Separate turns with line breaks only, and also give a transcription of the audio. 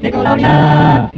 de colonia.